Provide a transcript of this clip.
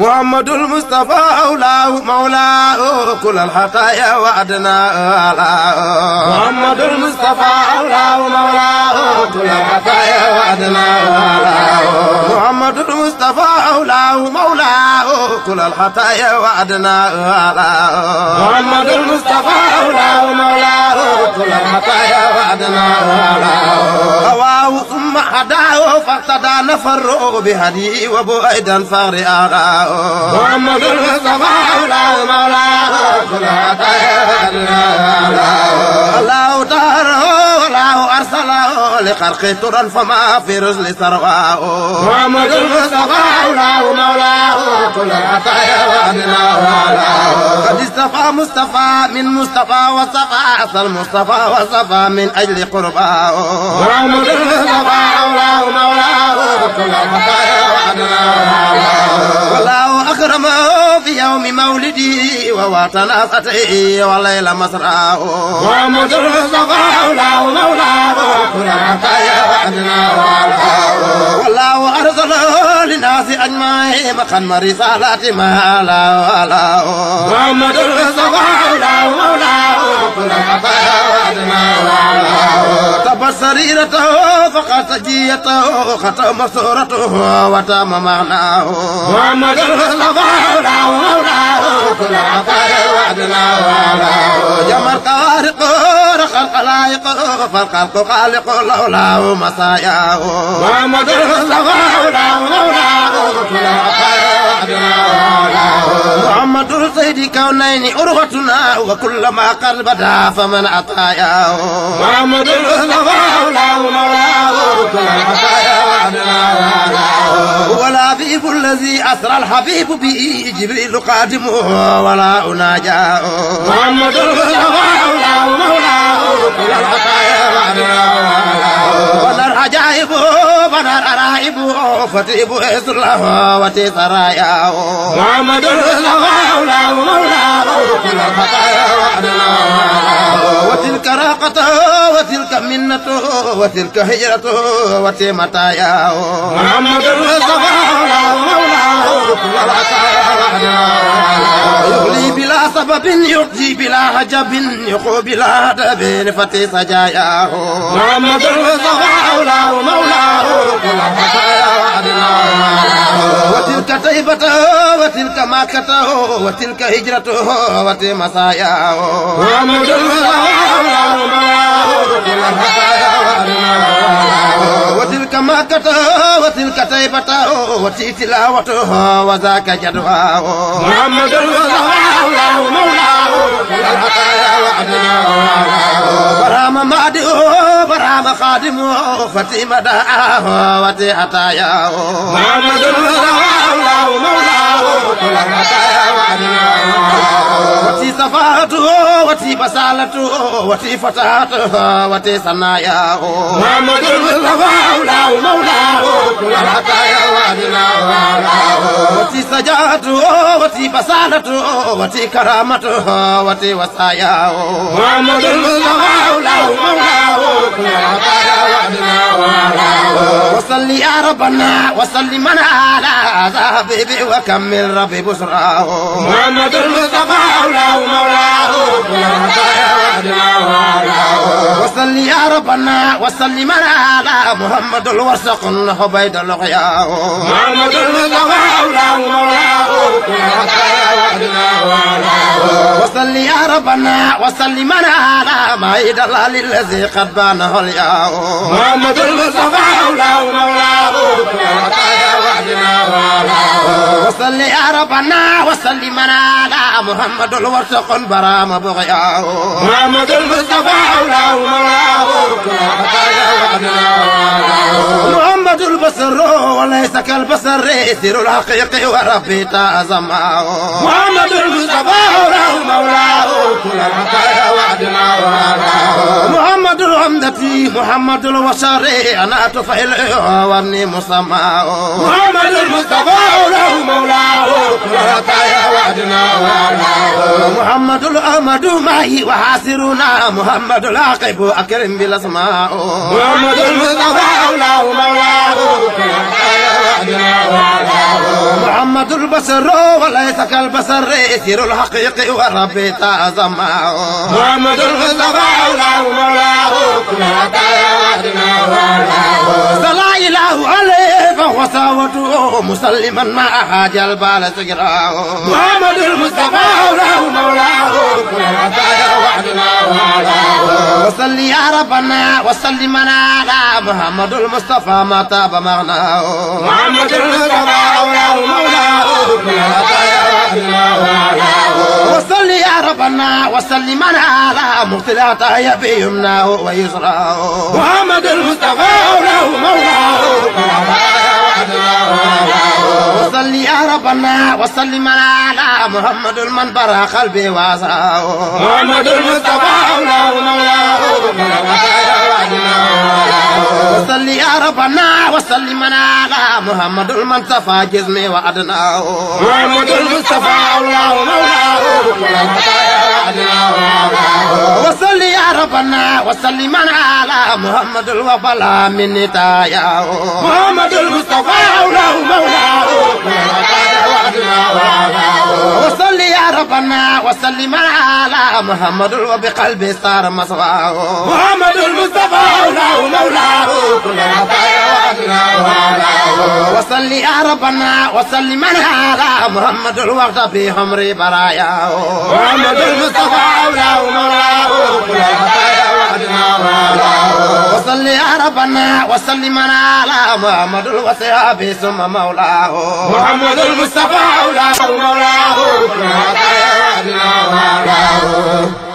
محمد المصطفى أولاه مولاه كل الحطايا وعدنا محمد المصطفى أولاه مولاه كل الحطايا وعدنا محمد المصطفى أولاه مولاه كل الحطايا وعدنا محمد المصطفى أولاه مولاه كل الحطايا وعدنا هواه ثم هداه فاقتدى نفر بهدي وبعيدا فارئا محمد المصطفى كل الحطايا الله تعالى الله أرسله لخلق ترا فما في رجل ثرواه. محمد المصطفى أولاه مولاه كل قد اصطفى مصطفى من مصطفى وصفى عصى المصطفى وصفى من أجل قرباه. محمد المصطفى أولاه مولاه كل والله أكرمه في يوم مولدي ووطن فتحي والليل مسراه محمد المصطفى أولاه مولاه كل العطايا وأدناه والله أرسله للناس أجمعين مقام رسالة ما لا ولا محمد المصطفى أولاه مولاه سريرته فقد سجيته ختم سورته وتم معناه محمد المصطفى أولاه مولاه كل العطايا وأدناه جمع الخوارق رخ الخلائق فالخلق خالق لولاه مساياه محمد المصطفى أولاه مولاه كل العطايا وأدناه محمد سيد كونين أروتنا وكل ما قد بدا فمن عطاياه محمد المصطفى أولاه مولاه كل هو الحبيب الذي أسرى الحبيب به جبريل قادمه ولا أناجاه محمد المصطفى أولاه مولاه كل العطايا وأدناه ونر عجائبه أرائبه فتيب إسره محمد مولاه كل وأدناه وتلك راقته وتلك منته وتلك هجرته وتي متاياه محمد المصطفى أولاه مولاه كل يغلي بلا سبب يؤتي بلا حجب يخو بلا هدب فتي سجاياه محمد المصطفى مولاه طيبته وتلك مكته وتلك هجرته وتي مساياه محمد المصطفى أولاه مولاه كل العطايا وأدناه وتلك مكته وتلك طيبته وتي تلاوته وذاك جدواه محمد المصطفى أولاه مولاه كل العطايا وأدناه برام مادئه برام خادمه فتي مداه وتي عطاياه محمد المصطفى أولاه مولاه كل العطايا وأدناه وتي صفاته وتي بسالته وتي فتاته وتي سناياه محمد المصطفى أولاه مولاه كل العطايا وأدناه وتي سجاته وتي بسالته وتي كرامته وتي وصاياه محمد المصطفى أولاه مولاه كل العطايا وأدناه وصل يا ربنا وصل من على حبيبي وكمل ربي بشراه محمد المصطفى أولاه مولاه وصل يا ربنا وصل من على محمد الوسق حبيد الغياه محمد المصطفى أولاه مولاه وصل يا ربنا وصل من على مايد الله الذي قد بانه الياه محمد المصطفى أولاه مولاه وصل يا ربنا وصل من على محمد الوسق برام بغياه. محمد المصطفى أولاه مولاه محمد البصر وليس كالبصر سر الحقيقي وربي تعظمه محمد المصطفى أولاه مولاه كل العطايا وأدناه محمد العمدة محمد الوشر أنا تفعل واني مسماه محمد المصطفى أولاه مولاه كل العطايا وأدناه محمد الأمد معي وحاسرنا محمد العاقب أكرم بالأسماء محمد محمد البصر وليس كالبصر سر الحقيق وربي تعظمه محمد المصطفى مولاه مولاه كنا صلى إله عليه فهو ساوته مسلما ما حاج البال سجراه محمد المصطفى مولاه مولاه كنا وصل يا ربنا وسلمنا على محمد المصطفى ما تاب مغناه. محمد المصطفى مولاه مولاه وصل يا ربنا وسلمنا على مغتلات يبي يمناه ويسراه محمد المصطفى مولاه مولاه وصل يا ربنا وسلمنا على محمد المنبر قلبي واسراه محمد المصطفى مولاه مولاه وصل يا ربنا وسلمنا على محمد المنصفى جسمي وأدناه محمد المصطفى ربنا وسلمنا على محمد الوبلا من نتاياه محمد المصطفى مولاه مولاه ربنا وسلمنا على محمد وبقلبي صار مصواه محمد المصطفى مولاه مولاه وصل يا ربنا وسلمنا على محمد الوقت في حمر براياه. محمد المصطفى مولاه مولاه وصل يا ربنا وسلم على محمد الوصحاب ثم مولاه محمد المصطفى مولاه مولاه مولاه